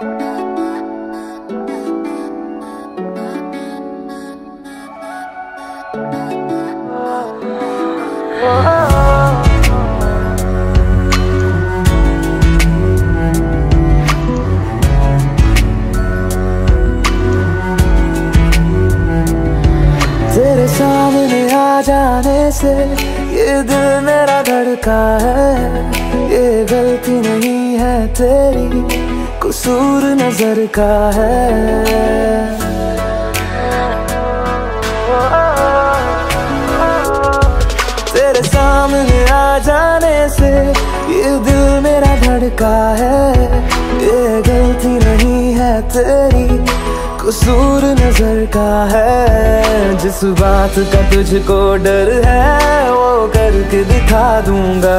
तेरे सामने आ जाने से ये दिल मेरा धड़का है, ये गलती नहीं है तेरी। कसूर नज़र का है। तेरे सामने आ जाने से ये दिल मेरा धड़का है। ये गलती नहीं है तेरी, कसूर नज़र का है। जिस बात का तुझको डर है, वो करके दिखा दूँगा।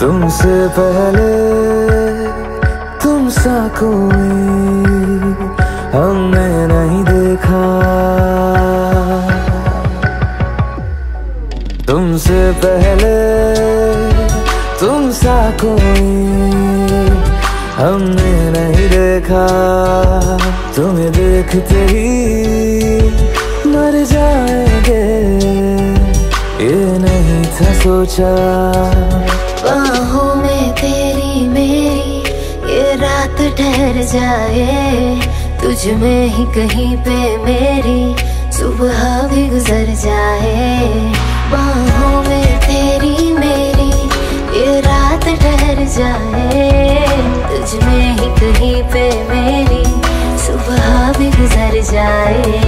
तुमसे पहले तुम सा कोई हमने नहीं देखा। तुमसे पहले तुम सा कोई हमने नहीं देखा। तुम्हें देखते ही मर जाएँगे, ये नहीं था सोचा। बाहों में तेरी मेरी ये रात ठहर जाए। तुझ में ही कहीं पे मेरी सुबह भी गुजर जाए। बाहों में तेरी मेरी ये रात ठहर जाए। तुझ में ही कहीं पे मेरी सुबह भी गुजर जाए।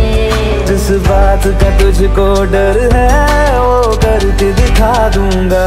जिस बात का तुझको डर है, वो करके दिखा दूँगा।